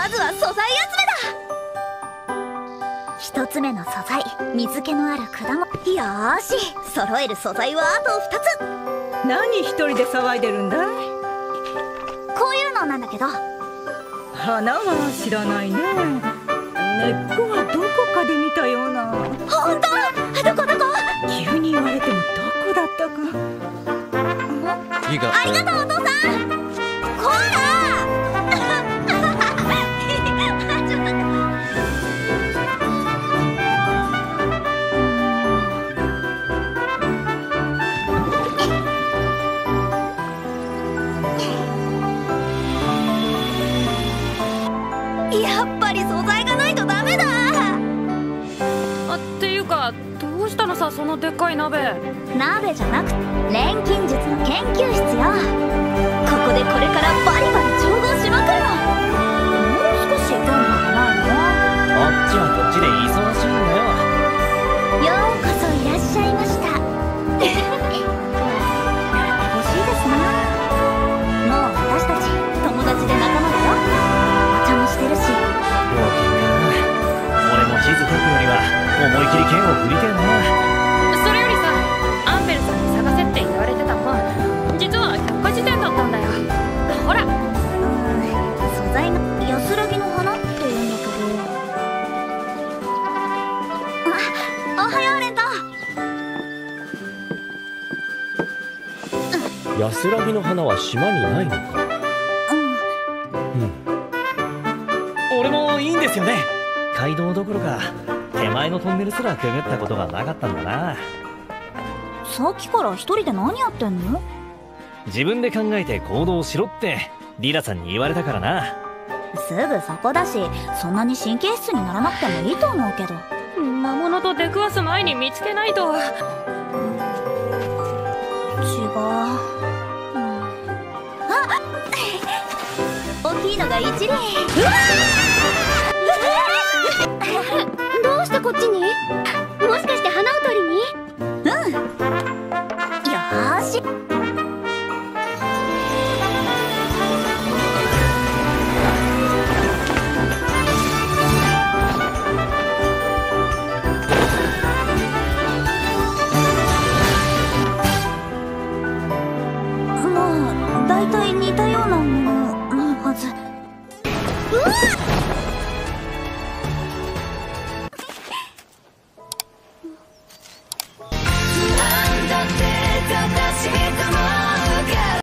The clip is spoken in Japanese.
まずは素材集めだ。一つ目の素材水気のある果物。よーし揃える素材はあと2つ。何一人で騒いでるんだい？こういうのなんだけど。花は知らないね。根っこはどこかで見たような。本当？どこどこ？急に言われてもどこだったか。ありがとうお父さん。こらち素材がないとダメだ。あっていうかどうしたのさそのでっかい鍋。鍋じゃなくて錬金術の研究室よ。ここでこれからバリ思い切り剣を振りてえな。それよりさアンベルさんに探せって言われてた本実は百科事典だったんだよ。ほら。うん素材が安らぎの花って言うんだけどあおはようレント安らぎの花は島にないのか。うん。うん。俺もいいんですよね。街道どころか手前のトンネルすらくぐったことがなかったんだな。さっきから一人で何やってんの？自分で考えて行動しろってリラさんに言われたからな。すぐそこだしそんなに神経質にならなくてもいいと思うけど。魔物と出くわす前に見つけないと。違う、うん、あ 大きいのが一輪うわ大体似たようなもののはず。うわっ